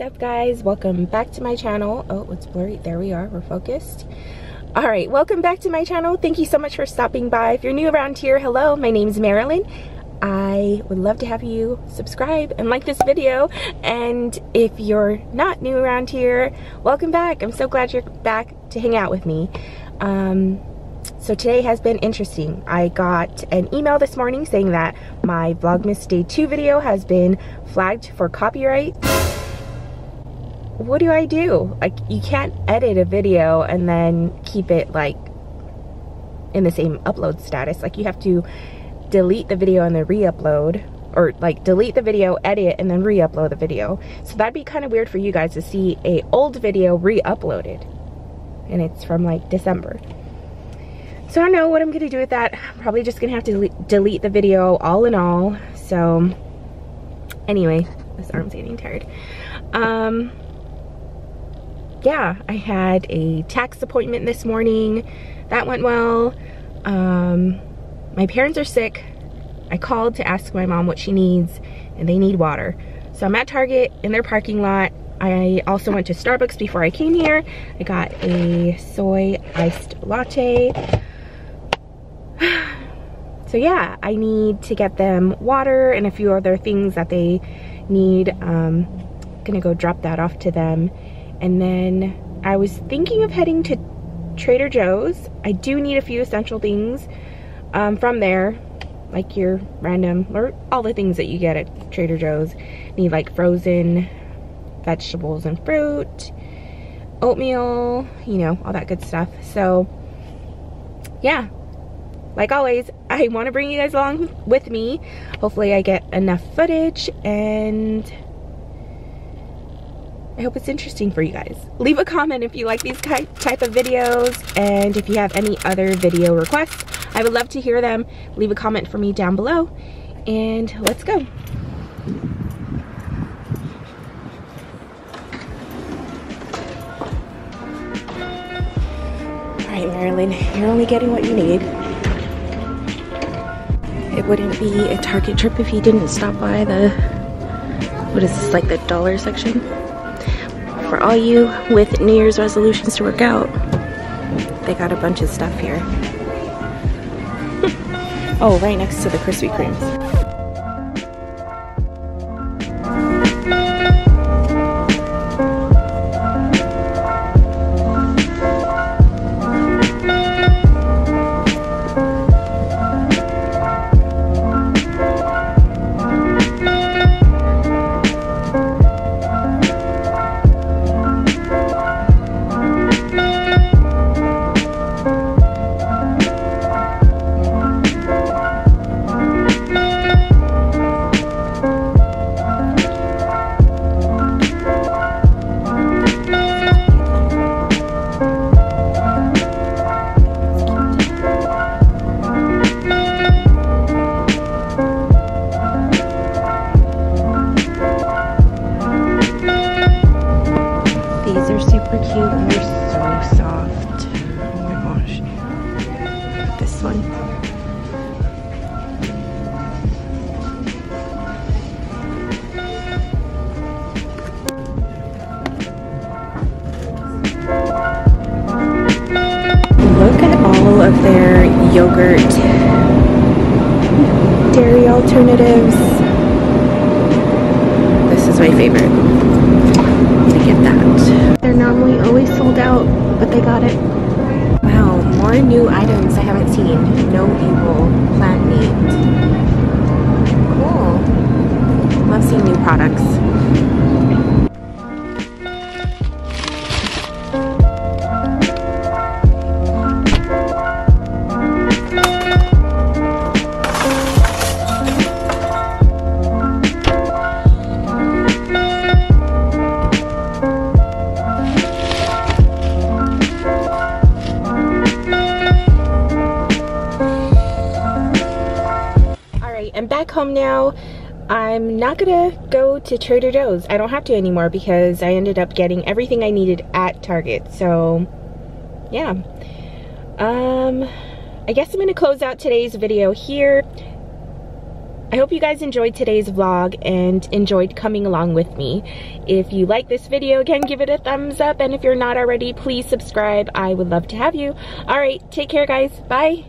up guys? Welcome back to my channel. Oh it's blurry. There we are. We're focused. All right. Welcome back to my channel. Thank you so much for stopping by. If you're new around here hello. My name is marilyn. I would love to have you subscribe and like this video. And if you're not new around here welcome back. I'm so glad you're back to hang out with me. Um, so today has been interesting. I got an email this morning saying that my Vlogmas Day 2 video has been flagged for copyright. What do I do? Like, you can't edit a video and then keep it like in the same upload status. Like, you have to delete the video and then re-upload or like delete the video, edit, and then re-upload the video. So that'd be kind of weird for you guys to see a old video re-uploaded. And it's from like December. So I don't know what I'm gonna do with that. I'm probably just gonna have to delete the video all in all. So anyway, this arm's getting tired. Um, yeah, I had a tax appointment this morning. That went well. Um, my parents are sick. I called to ask my mom what she needs and they need water. So I'm at Target in their parking lot. I also went to Starbucks before I came here. I got a soy iced latte so yeah, I need to get them water and a few other things that they need. Um, gonna go drop that off to them. And then I was thinking of heading to Trader Joe's. I do need a few essential things um, from there, like your random, or all the things that you get at Trader Joe's. Need like frozen vegetables and fruit, oatmeal, you know, all that good stuff. So yeah, like always, I want to bring you guys along with me. Hopefully I get enough footage and I hope it's interesting for you guys. Leave a comment if you like these type of videos and if you have any other video requests. I would love to hear them. Leave a comment for me down below and let's go. All right, Marilyn, you're only getting what you need. It wouldn't be a Target trip if you didn't stop by the, what is this, like the dollar section? All you with New Year's resolutions to work out, they got a bunch of stuff here. oh, right next to the Krispy Kremes. Yogurt dairy alternatives. This is my favorite. I'm get that. They're normally always sold out, but they got it. Wow, more new items I haven't seen. No evil plant meat. Cool. Love seeing new products. Back home now. I'm not gonna go to Trader Joe's. I don't have to anymore because I ended up getting everything I needed at Target. So, yeah. Um, I guess I'm gonna close out today's video here. I hope you guys enjoyed today's vlog and enjoyed coming along with me. If you like this video, again, give it a thumbs up. And if you're not already, please subscribe. I would love to have you. All right, take care, guys. Bye.